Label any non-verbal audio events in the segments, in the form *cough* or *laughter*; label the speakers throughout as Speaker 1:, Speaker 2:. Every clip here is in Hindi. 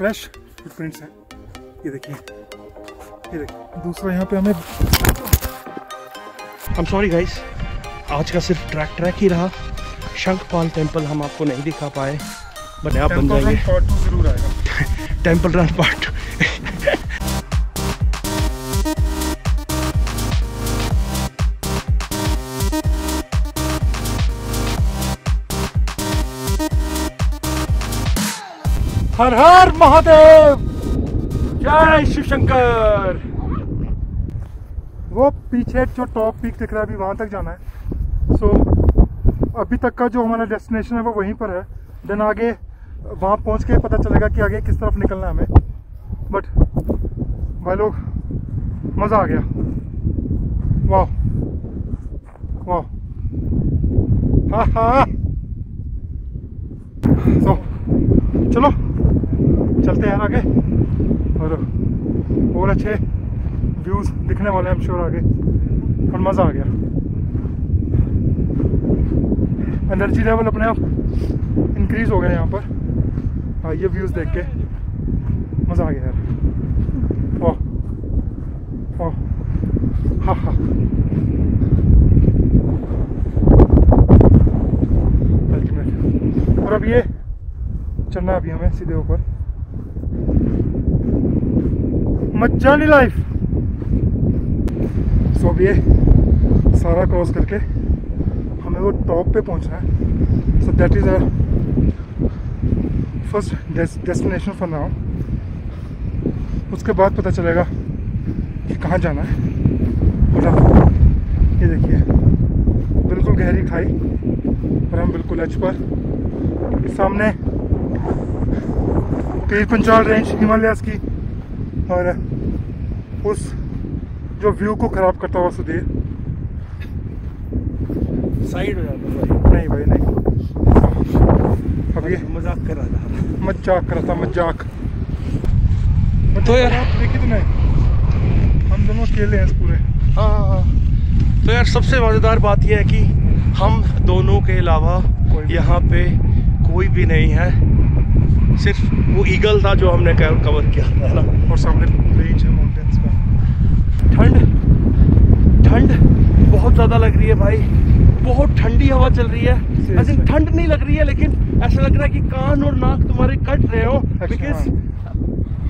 Speaker 1: फ्रेश फुटप्रिंट्स हैं। ये देखिए। ये देखिए दूसरा यहाँ पे हमें
Speaker 2: हम सॉरी गाइस आज का सिर्फ़ ट्रैक ट्रैक ही रहा। शंखपाल टेंपल हम आपको नहीं दिखा पाए बट आप बन
Speaker 1: टेंपल रन
Speaker 2: जाएँगे
Speaker 1: पार्ट टू ज़रूर आएगा।
Speaker 2: टेंपल रन पार्ट
Speaker 1: हर हर महादेव।
Speaker 2: जय शिव शंकर।
Speaker 1: वो पीछे जो टॉप पीक दिख रहा है अभी वहाँ तक जाना है। सो so, अभी तक का जो हमारा डेस्टिनेशन है वो वहीं पर है। देन आगे वहाँ पहुँच के पता चलेगा कि आगे किस तरफ़ निकलना है हमें। बट भाई लोग मज़ा आ गया। वाह वाह हाँ हाँ तो चलो। चलते हैं आगे। और और अच्छे व्यूज़ दिखने वाले हैं श्योर आगे। और मज़ा आ गया। एनर्जी लेवल अपने आप इंक्रीज हो गया यहाँ पर। हाँ ये व्यूज़ देख के मज़ा आ गया यार। वाह वाह। हाँ हाँ। और अब ये चलना है अभी हमें सीधे ऊपर। मजानी लाइफ। सो अब ये सारा क्रॉस करके हमें वो टॉप पे पहुँचना है। So that is a first destination for now उसके बाद पता चलेगा कि कहाँ जाना है। और अब ये देखिए, बिल्कुल गहरी खाई और हम बिल्कुल एच पर। सामने पीर पंचाल रेंज हिमालयास की और उस जो व्यू को खराब करता हुआ सुधीर।
Speaker 2: साइड हो जाता
Speaker 1: नहीं भाई नहीं। अब ये
Speaker 2: मज़ाक कर रहा था।
Speaker 1: मज़ाक कर रहा था मज़ाक।
Speaker 2: तो यार
Speaker 1: आप देखी तूने हम दोनों अकेले हैं इस पूरे।
Speaker 2: हाँ तो यार सबसे मज़ेदार बात यह है कि हम दोनों के अलावा यहाँ पे कोई भी नहीं है। सिर्फ़ वो ईगल था जो हमने कवर किया है ना?
Speaker 1: और सामने रेंज है माउंटेन्स का।
Speaker 2: ठंड ठंड बहुत ज़्यादा लग रही है भाई। बहुत ठंडी हवा चल रही है। ऐसे ठंड नहीं लग रही है लेकिन ऐसा लग रहा है कि कान और नाक तुम्हारे कट रहे हो।
Speaker 1: अच्छा,
Speaker 2: बिकॉज़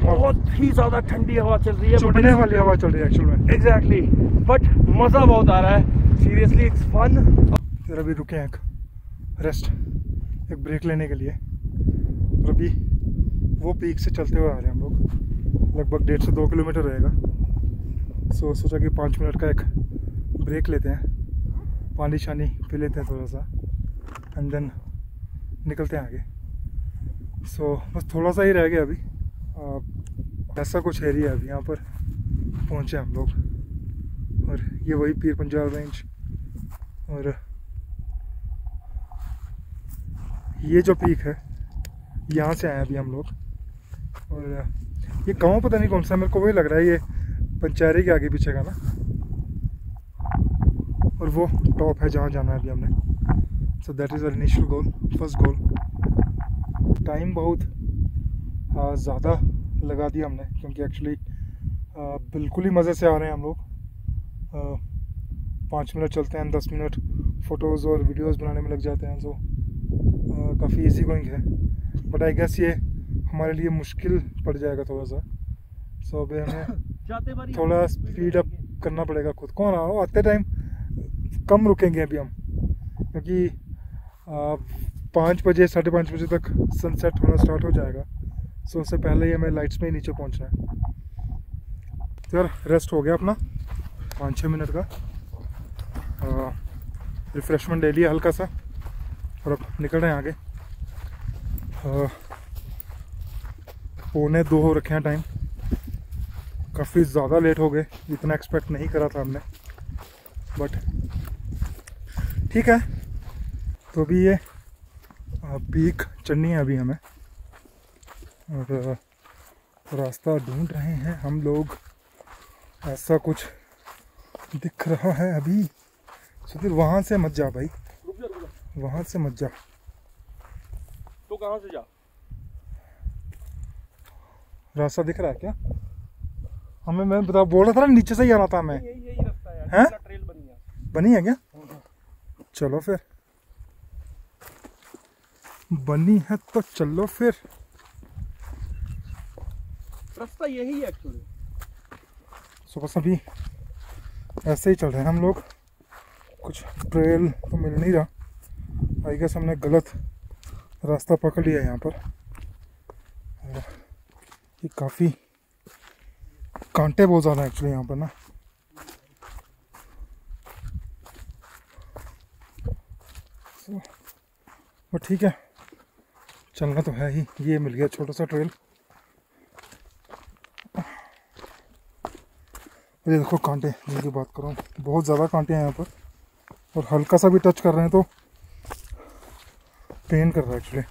Speaker 2: बहुत ही ज़्यादा ठंडी हवा चल रही है
Speaker 1: चुभने वाली हवा चल रही है एक्चुअल में।
Speaker 2: एग्जैक्टली बट मज़ा बहुत आ रहा है। सीरियसली इट्स फन
Speaker 1: अभी रुके हैं रेस्ट एक ब्रेक लेने के लिए। और अभी वो पीक से चलते हुए आ रहे हैं हम लोग। लगभग डेढ़ से दो किलोमीटर रहेगा। सो सोचा कि पाँच मिनट का एक ब्रेक लेते हैं। पानी शानी पी लेते हैं थोड़ा सा एंड देन निकलते हैं आगे। सो so, बस थोड़ा सा ही रह गया अभी। ऐसा कुछ एरिया है अभी यहाँ पर पहुँचे हम लोग। और ये वही पीर पंजाब रेंज और ये जो पीक है यहाँ से आए अभी हम लोग। और ये गाँव पता नहीं कौन सा, मेरे को वही लग रहा है ये पंचायरी के आगे पीछे का ना। और वो टॉप है जहाँ जाना है अभी हमने। So that is our initial goal first goal time बहुत ज़्यादा लगा दिया हमने, क्योंकि एक्चुअली बिल्कुल ही मज़े से आ रहे हैं हम लोग। पाँच मिनट चलते हैं, दस मिनट फ़ोटोज़ और वीडियोज़ बनाने में लग जाते हैं सो काफ़ी इजी गोइंग है। बट आई गेस ये हमारे लिए मुश्किल पड़ जाएगा थोड़ा सा। सो अभी हमें थोड़ा स्पीड अप करना पड़ेगा खुद। को ना आते टाइम कम रुकेंगे अभी हम। क्योंकि पाँच बजे साढ़े पाँच बजे तक सनसेट होना स्टार्ट हो जाएगा। सो उससे पहले ही हमें लाइट्स में ही नीचे पहुँचना है। तो यार रेस्ट हो गया अपना। पाँच छः मिनट का। रिफ्रेशमेंट ले लिया हल्का सा। और अब निकल रहे हैं आगे। पौने दो हो रखे हैं टाइम काफ़ी ज़्यादा लेट हो गए। इतना एक्सपेक्ट नहीं करा था हमने। बट ठीक है। तो अभी ये पीक चढ़नी है अभी हमें। और रास्ता ढूंढ रहे हैं हम लोग। ऐसा कुछ दिख रहा है अभी। सुधीर, वहाँ से मत जा भाई। वहाँ से मत जा।
Speaker 2: कहाँ से जा?
Speaker 1: रास्ता दिख रहा है क्या? हमें मैं बता बोल रहा था ना नीचे से ही आना था हमें
Speaker 2: यही यही रास्ता है
Speaker 1: हैं?
Speaker 2: ट्रेल बन गया
Speaker 1: बनी है क्या? चलो फिर। बनी है तो चलो फिर।
Speaker 2: रास्ता यही है एक्चुअली
Speaker 1: सो बस अभी ऐसे ही चल रहे हैं हम लोग। कुछ ट्रेल तो मिल नहीं रहा। आई गेस हमने गलत रास्ता पकड़ लिया यहाँ पर। ये काफ़ी कांटे बहुत ज़्यादा एक्चुअली यहाँ पर ना। बट ठीक है, चलना तो है ही, ये मिल गया छोटा सा ट्रेल ये देखो, कांटे, जिनकी बात करूँ बहुत ज़्यादा कांटे हैं यहाँ पर, और हल्का सा भी टच कर रहे हैं तो पेन कर रहा है एक्चुअली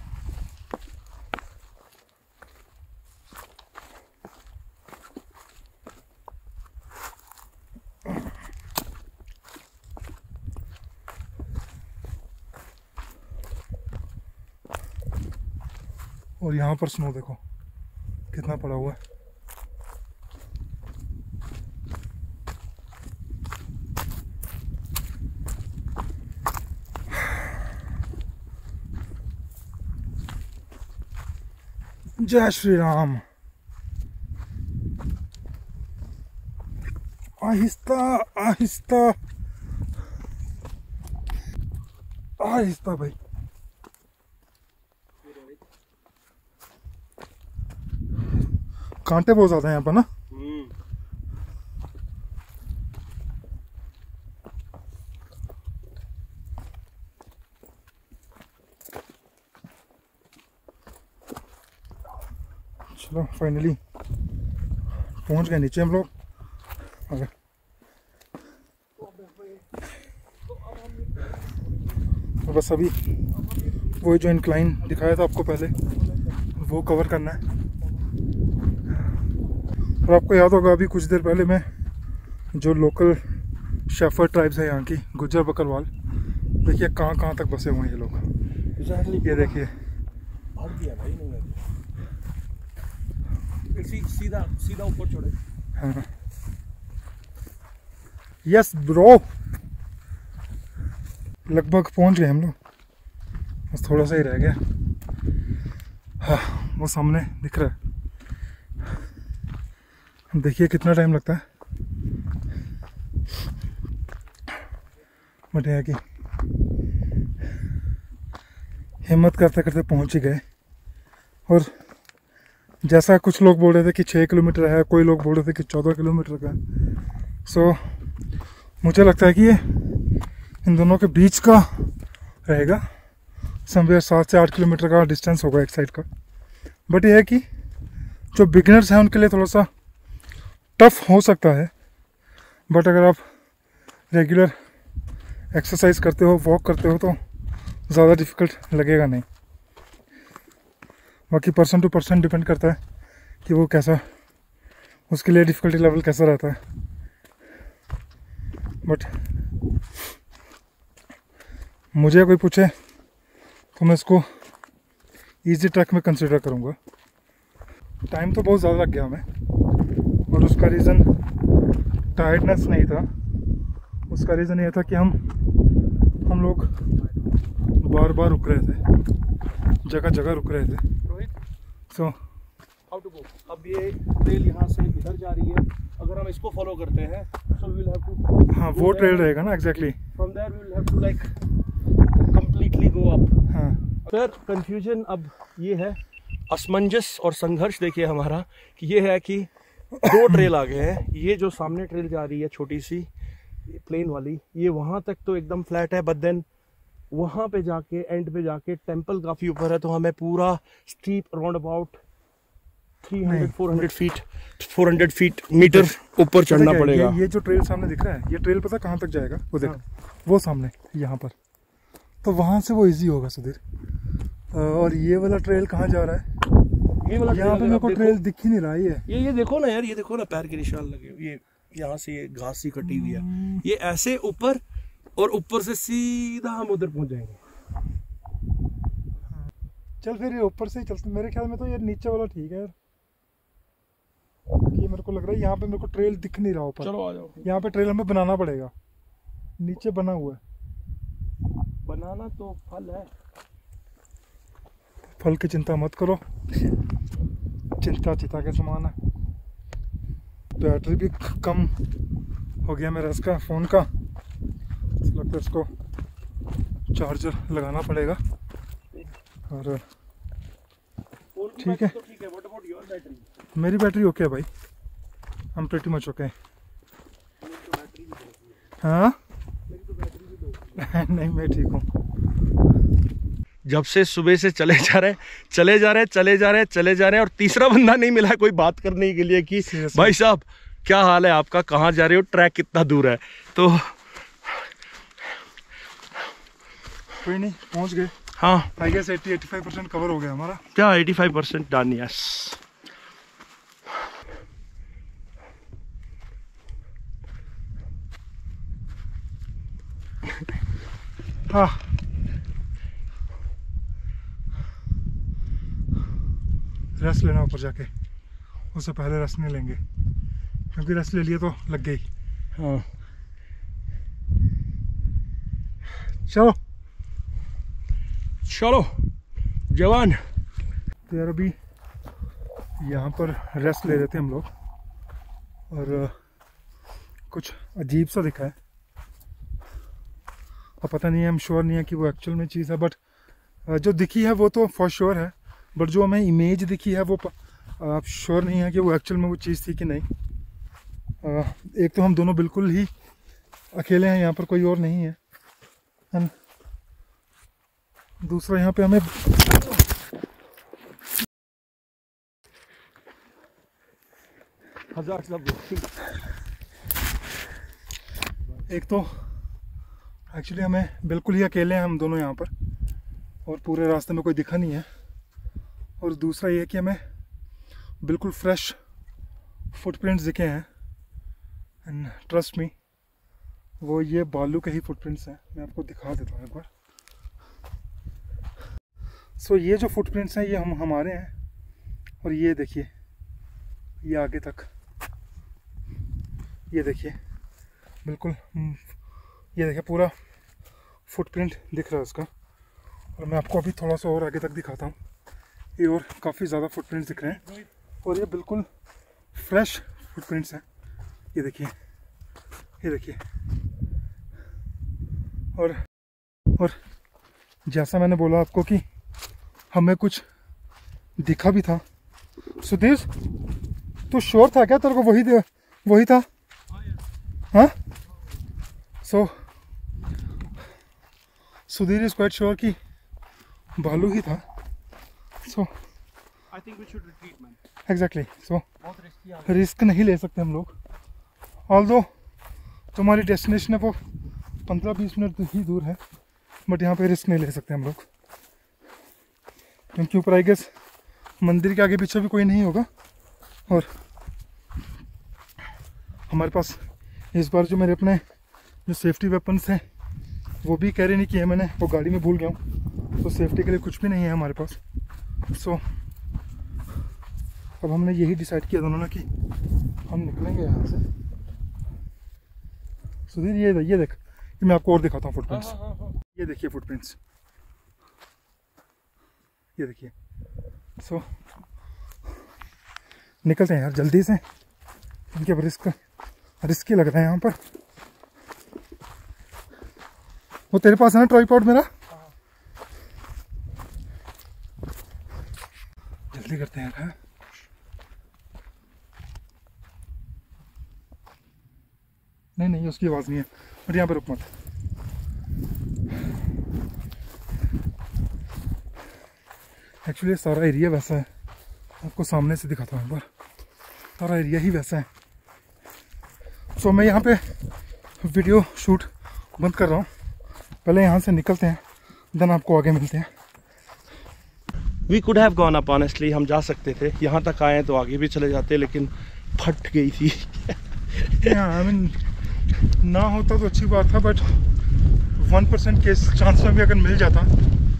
Speaker 1: और यहाँ पर स्नो देखो कितना पड़ा हुआ है। जय श्री राम आहिस्ता आहिस्ता आहिस्ता भाई कांटे बहुत ज़्यादा हैं यहाँ पर ना चलो फाइनली पहुँच गए नीचे हम लोग। अगर तो बस अभी वही जो इंक्लाइन दिखाया था आपको पहले वो कवर करना है। और आपको याद होगा अभी कुछ देर पहले मैं जो लोकल शेफर ट्राइब्स है यहाँ की गुज्जर बकरवाल देखिए कहाँ कहाँ तक बसे हुए हैं ये लोग। ये देखिए
Speaker 2: भाग दिया भाई इन्होंने सी, सीधा सीधा ऊपर छोड़े
Speaker 1: हाँ यस ब्रो लगभग पहुँच गए हम लोग। बस थोड़ा सा ही रह गया। हाँ वो सामने दिख रहा है। देखिए कितना टाइम लगता है। बट है कि हिम्मत करते करते पहुँच ही गए। और जैसा कुछ लोग बोल रहे थे कि छः किलोमीटर है कोई लोग बोल रहे थे कि चौदह किलोमीटर का। सो so, मुझे लगता है कि ये इन दोनों के बीच का रहेगा। समवेयर सात से आठ किलोमीटर का डिस्टेंस होगा एक साइड का। बट ये है कि जो बिगनर्स हैं उनके लिए थोड़ा सा टफ हो सकता है। बट अगर आप रेगुलर एक्सरसाइज करते हो वॉक करते हो तो ज़्यादा डिफ़िकल्ट लगेगा नहीं। बाकी पर्सन टू पर्सन डिपेंड करता है कि वो कैसा, उसके लिए डिफ़िकल्टी लेवल कैसा रहता है। बट मुझे कोई पूछे तो मैं इसको इजी ट्रैक में कंसिडर करूँगा। टाइम तो बहुत ज़्यादा लग गया हमें, और उसका रीज़न टायर्डनेस नहीं था। उसका रीज़न ये था कि हम हम लोग बार बार रुक रहे थे जगह जगह रुक रहे थे। सो
Speaker 2: हाउ टू गो अब ये ट्रेल यहाँ से इधर जा रही है। अगर हम इसको फॉलो करते हैं सो विल हैव टू
Speaker 1: हाँ वो ट्रेल रहेगा ना exactly
Speaker 2: from there we will have to like completely go up
Speaker 1: हाँ।
Speaker 2: सर कंफ्यूजन अब ये है। असमंजस और संघर्ष देखिए हमारा कि ये है कि दो ट्रेल आ गए हैं। ये जो सामने ट्रेल जा रही है छोटी सी प्लेन वाली ये वहाँ तक तो एकदम फ्लैट है बट देन वहाँ पे जाके एंड पे जाके टेंपल काफ़ी ऊपर है तो हमें पूरा steep round about 300 400 feet 400 feet metre ऊपर चढ़ना
Speaker 1: क्या है?
Speaker 2: पड़ेगा।
Speaker 1: ये, ये जो ट्रेल सामने दिख रहा है ये ट्रेल पता कहाँ तक जाएगा? वो देख वो सामने यहाँ पर। तो वहाँ से वो इजी होगा सुधीर। और ये वाला ट्रेल कहाँ जा रहा है?
Speaker 2: ये वाला
Speaker 1: यहाँ पे मेरे को ट्रेल दिख ही नहीं रहा ये।
Speaker 2: ये ये देखो ना यार ये देखो ना पैर के निशान लगे ये यहाँ से ये घास ही कटी हुई है। ये ऐसे ऊपर और ऊपर से सीधा हम उधर पहुँच जाएँगे।
Speaker 1: चल फिर ये ऊपर से ही चलते। मेरे ख्याल में तो ये नीचे वाला ठीक है यार। ये मेरे को लग रहा है यहाँ पे मेरे को ट्रेल दिख नहीं रहा ऊपर।
Speaker 2: चलो आ जाओ
Speaker 1: यहाँ पे ट्रेल हमें बनाना पड़ेगा। नीचे बना हुआ है।
Speaker 2: बनाना तो फल है।
Speaker 1: फल की चिंता मत करो। चिंता चिता के समान है। बैटरी भी कम हो गया मेरा इसका फ़ोन का। लगता है इसको चार्जर लगाना पड़ेगा। और ठीक है।
Speaker 2: तो है
Speaker 1: मेरी बैटरी ओके है भाई। हम प्रेटी मच ओके हाँ। *laughs* नहीं मैं ठीक हूँ।
Speaker 2: जब से सुबह से चले जा रहे चले जा रहे हैं चले जा रहे चले जा रहे और तीसरा बंदा नहीं मिला कोई बात करने के लिए कि भाई साहब क्या हाल है आपका? कहाँ जा रहे हो? ट्रैक कितना दूर है? तो
Speaker 1: कोई नहीं पहुँच गए।
Speaker 2: हाँ।
Speaker 1: आई गेस 80 85 परसेंट कवर हो गया हमारा।
Speaker 2: क्या 85 परसेंट डन यस
Speaker 1: हाँ। रेस्ट लेना ऊपर जाके। उससे पहले रेस्ट नहीं लेंगे। क्योंकि रेस्ट ले लिए तो लग गई।
Speaker 2: हाँ।
Speaker 1: चलो।
Speaker 2: चलो, जवान।
Speaker 1: यार अभी यहाँ पर रेस्ट ले रहे थे हम लोग। और कुछ अजीब सा दिखा है। अब पता नहीं है हम श्योर नहीं है कि वो एक्चुअल में चीज़ है बट जो दिखी है वो तो फॉर श्योर है। बट जो हमें इमेज दिखी है वो आप श्योर नहीं है कि वो एक्चुअल में वो चीज़ थी कि नहीं। एक तो हम दोनों बिल्कुल ही अकेले हैं, यहाँ पर कोई और नहीं है। एंड दूसरा यहाँ पे हमें
Speaker 2: हज़ार
Speaker 1: एक तो एक्चुअली हमें बिल्कुल ही अकेले हैं हम दोनों यहाँ पर और पूरे रास्ते में कोई दिखा नहीं है। और दूसरा ये कि हमें बिल्कुल फ्रेश फुटप्रिंट्स दिखे हैं। एंड ट्रस्ट मी वो ये बालू के ही फुटप्रिंट्स हैं। मैं आपको दिखा देता हूँ एक बार। सो ये जो फुटप्रिंट्स हैं ये हम हमारे हैं। और ये देखिए ये आगे तक। ये देखिए बिल्कुल हम्म, ये देखिए पूरा फुटप्रिंट दिख रहा है उसका और मैं आपको अभी थोड़ा सा और आगे तक दिखाता हूँ। ये और काफ़ी ज़्यादा फुटप्रिंट्स दिख रहे हैं। और ये बिल्कुल फ्रेश फुटप्रिंट्स हैं। ये देखिए ये देखिए। और और जैसा मैंने बोला आपको कि हमें कुछ दिखा भी था। सुधीर तू श्योर था क्या तेरे को वही वही था? हाँ? So Sudhir is quite sure कि भालू ही था। So
Speaker 2: I think we should retreat man
Speaker 1: exactly so
Speaker 2: risk
Speaker 1: नहीं ले सकते हम लोग। ऑल दो तुम्हारी डेस्टिनेशन है वो पंद्रह बीस मिनट ही दूर है बट यहाँ पे रिस्क नहीं ले सकते हम लोग। क्योंकि ऊपर आई गेस मंदिर के आगे पीछे भी कोई नहीं होगा। और हमारे पास इस बार जो मेरे अपने जो सेफ्टी वेपन्स हैं वो भी कैरी नहीं किए मैंने। वो गाड़ी में भूल गया हूँ। तो सेफ्टी के लिए कुछ भी नहीं है हमारे पास। सो अब हमने यही डिसाइड किया दोनों ने कि हम निकलेंगे यहाँ से। सुधीर ये ये देख मैं आपको और दिखाता हूँ फुटप्रिंट्स ये देखिए फुटप्रिंट्स ये देखिए। सो so, निकलते हैं यार जल्दी से। क्योंकि अब रिस्क रिस्की लग रहा है यहाँ पर। वो तेरे पास है ना ट्राईपॉड मेरा? जल्दी करते हैं यार हाँ? नहीं नहीं उसकी आवाज़ नहीं है। बट यहाँ पे रुक मत। एक्चुअली सारा एरिया वैसा है। आपको सामने से दिखाता हूँ एक बार। सारा एरिया ही वैसा है। सो so, मैं यहाँ पे वीडियो शूट बंद कर रहा हूँ। पहले यहाँ से निकलते हैं देन आपको आगे मिलते हैं।
Speaker 2: We could have gone up honestly हम जा सकते थे। यहाँ तक आए तो आगे भी चले जाते लेकिन फट गई थी।
Speaker 1: आई मीन ना होता तो अच्छी बात था but one percent case chance में भी अगर मिल जाता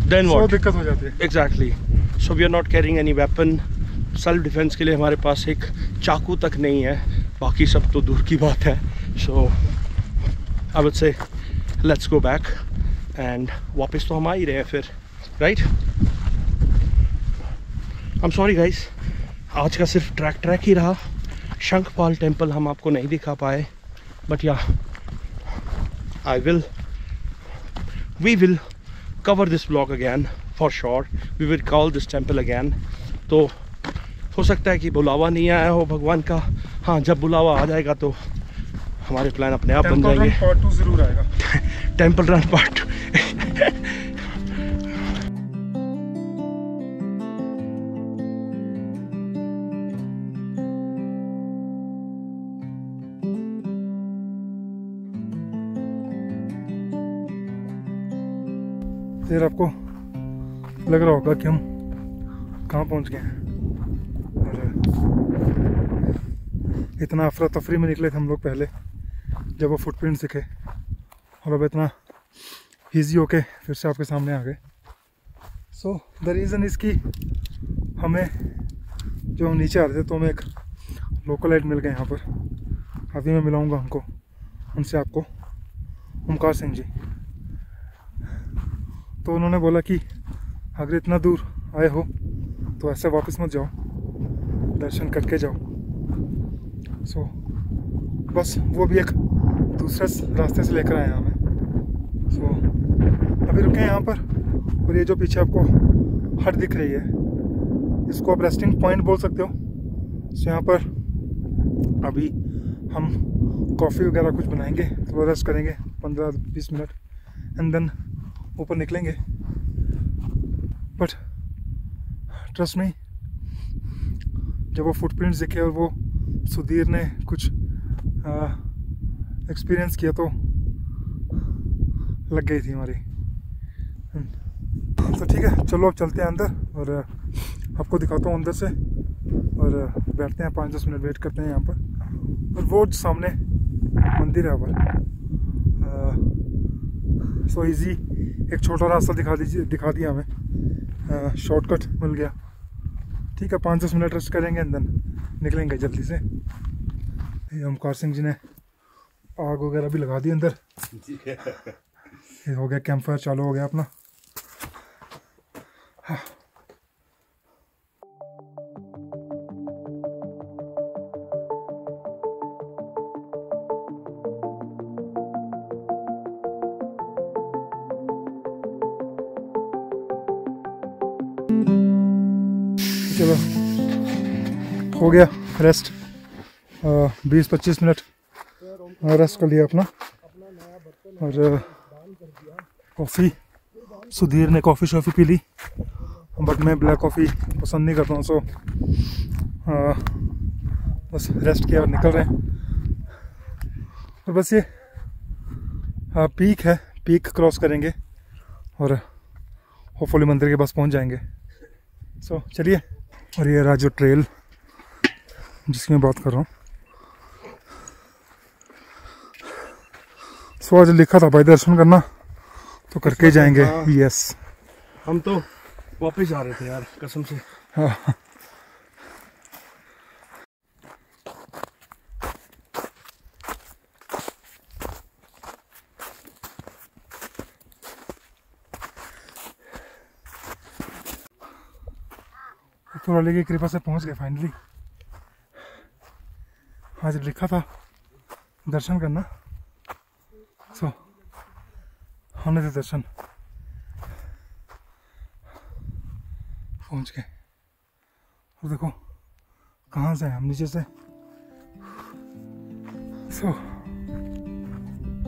Speaker 2: देन व्हाट
Speaker 1: दिक्कत हो जाती। है exactly
Speaker 2: exactly so we are not carrying any weapon self defence के लिए हमारे पास एक चाकू तक नहीं है। बाकी सब तो दूर की बात है। सो आई से लेट्स गो बैक एंड वापस तो हम आ ही रहे हैं फिर right I am sorry guys आज का सिर्फ़ ट्रैक ट्रैक ही रहा। शंखपाल टेंपल हम आपको नहीं दिखा पाए। But yeah I will we will cover this vlog again. For sure. We will call this temple again. तो हो सकता है कि बुलावा नहीं आया हो भगवान का। हाँ जब बुलावा आ जाएगा तो हमारे प्लान अपने आप बन जाएँगे।
Speaker 1: पार्ट टू ज़रूर आएगा।
Speaker 2: टेंपल रन पार्ट टू
Speaker 1: फिर आपको लग रहा होगा कि हम कहाँ पहुँच गए हैं। इतना अफरा तफरी में निकले थे हम लोग पहले, जब वो फुटप्रिंट दिखे। और अब इतना ईजी होके फिर से आपके सामने आ गए। सो द रीज़न इज़ कि हमें जो हम नीचे आ रहे थे तो हमें एक लोकल लाइट मिल गए यहाँ पर। अभी मैं मिलाऊँगा हमको उनसे आपको, ओमकार सिंह जी। तो उन्होंने बोला कि अगर इतना दूर आए हो तो ऐसे वापस मत जाओ। दर्शन करके जाओ। सो बस वो भी एक दूसरे रास्ते से लेकर आए हमें सो अभी रुके हैं यहाँ पर, और ये जो पीछे आपको हट दिख रही है, इसको आप रेस्टिंग पॉइंट बोल सकते हो। सो यहाँ पर अभी हम कॉफ़ी वगैरह कुछ बनाएँगे, थोड़ा रेस्ट करेंगे, पंद्रह बीस मिनट एंड देन ऊपर निकलेंगे। बट ट्रस्ट में जब वो फुटप्रिंट्स दिखे और वो सुधीर ने कुछ एक्सपीरियंस किया तो लग गई थी हमारी। तो ठीक है, चलो अब चलते हैं अंदर और आपको दिखाता हूँ अंदर से। और बैठते हैं पाँच दस मिनट वेट करते हैं यहाँ पर। और वो सामने मंदिर है पर सो इजी एक छोटा रास्ता दिखा दीजिए, दिखा दिया हमें। शॉर्टकट मिल गया। ठीक है पाँच दस मिनट रेस्ट करेंगे अंदर निकलेंगे जल्दी से। ओमकार सिंह जी ने आग वगैरह भी लगा दी अंदर। ये हो गया कैंप फायर चालू हो गया अपना। चलो हो गया रेस्ट बीस पच्चीस मिनट रेस्ट कर लिया अपना। और कॉफ़ी सुधीर ने कॉफ़ी शॉफ़ी पी ली बट मैं ब्लैक कॉफ़ी पसंद नहीं करता हूँ सो बस रेस्ट किया और निकल रहे हैं। और बस ये आ, पीक है पीक क्रॉस करेंगे और होपफुली मंदिर के पास पहुँच जाएँगे। सो so, चलिए और ये रहा जो ट्रेल जिसकी मैं बात कर रहा हूँ। सो so, आज लिखा था भाई दर्शन करना तो करके जाएँगे। यस
Speaker 2: हम तो वापस आ रहे थे यार कसम से।
Speaker 1: हाँ। वाले की कृपा से पहुँच गए फाइनली आज लिखा था, दर्शन करना। सो होने थे दर्शन। पहुँच गए। और देखो, कहाँ से हम? नीचे से। सो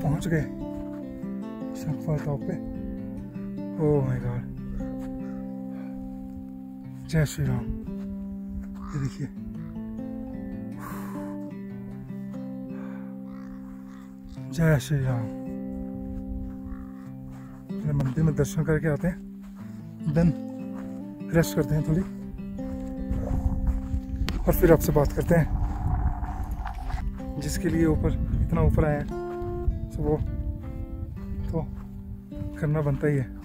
Speaker 1: पहुँच गए। शंखपाल टॉप पे। ओह माय गॉड जय श्री राम। ये *laughs* देखिए। जय श्री राम। मंदिर में दर्शन करके आते हैं। देन रेस्ट करते हैं थोड़ी। और फिर आपसे बात करते हैं। जिसके लिए ऊपर, इतना ऊपर आए हैं तो वो तो करना बनता ही है।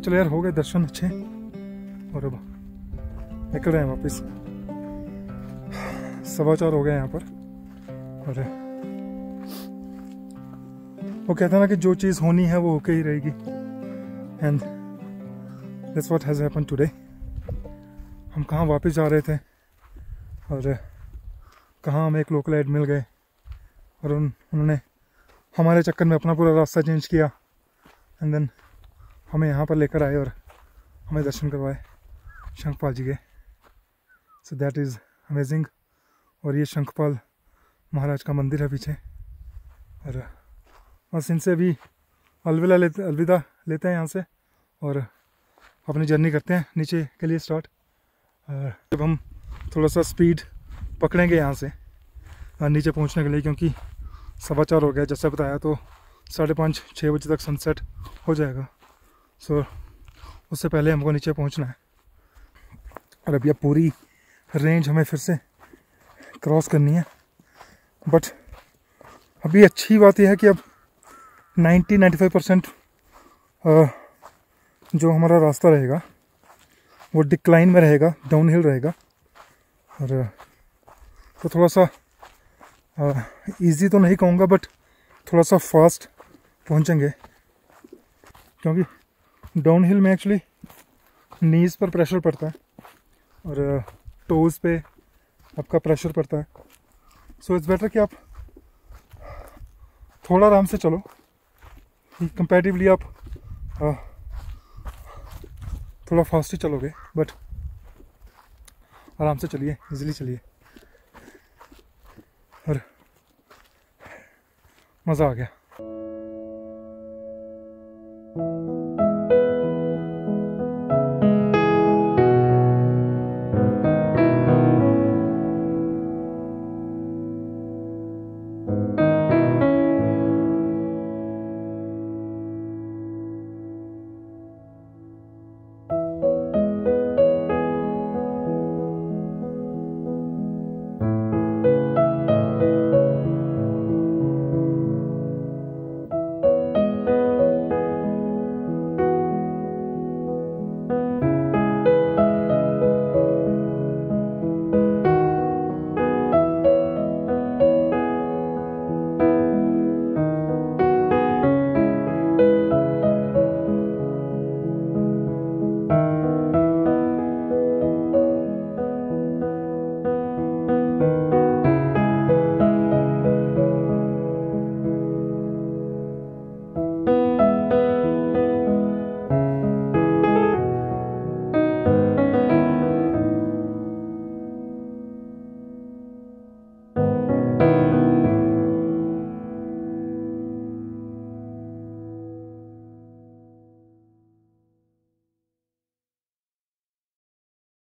Speaker 1: चलो यार हो गए दर्शन अच्छे। और अब निकल रहे हैं वापस। सवा चार हो गए यहाँ पर। और वो कहता ना कि जो चीज़ होनी है वो होके ही रहेगी। And this what has happen today हम कहाँ वापस जा रहे थे? और कहाँ हमें एक लोकल एड मिल गए? और उन, उन्होंने हमारे चक्कर में अपना पूरा रास्ता चेंज किया। एंड देन हमें यहाँ पर लेकर आए और हमें दर्शन करवाए शंखपाल जी के। सो दैट इज़ अमेजिंग और ये शंखपाल महाराज का मंदिर है पीछे। और बस इनसे भी अलविदा लेते अलविदा लेते हैं यहाँ से। और अपनी जर्नी करते हैं नीचे के लिए स्टार्ट जब हम थोड़ा सा स्पीड पकड़ेंगे यहाँ से नीचे पहुँचने के लिए क्योंकि सवा चार हो गया, जैसे बताया तो साढ़े पाँच छः बजे तक सनसेट हो जाएगा। सो, उससे पहले हमको नीचे पहुँचना है। और अभी अब पूरी रेंज हमें फिर से क्रॉस करनी है। बट अभी अच्छी बात यह है कि अब 90-95 परसेंट जो हमारा रास्ता रहेगा, वो डिक्लाइन में रहेगा डाउन हिल रहेगा। और तो थोड़ा सा इजी तो नहीं कहूँगा बट थोड़ा सा फास्ट पहुँचेंगे। क्योंकि डाउन हिल में एक्चुअली नीज पर प्रेशर पड़ता है और टोज पे आपका प्रेशर पड़ता है। सो इट्स बेटर कि आप थोड़ा आराम से चलो। कंपेरेटिवली आप आ, थोड़ा फास्ट ही चलोगे बट आराम से चलिए इजीली चलिए। और मज़ा आ गया।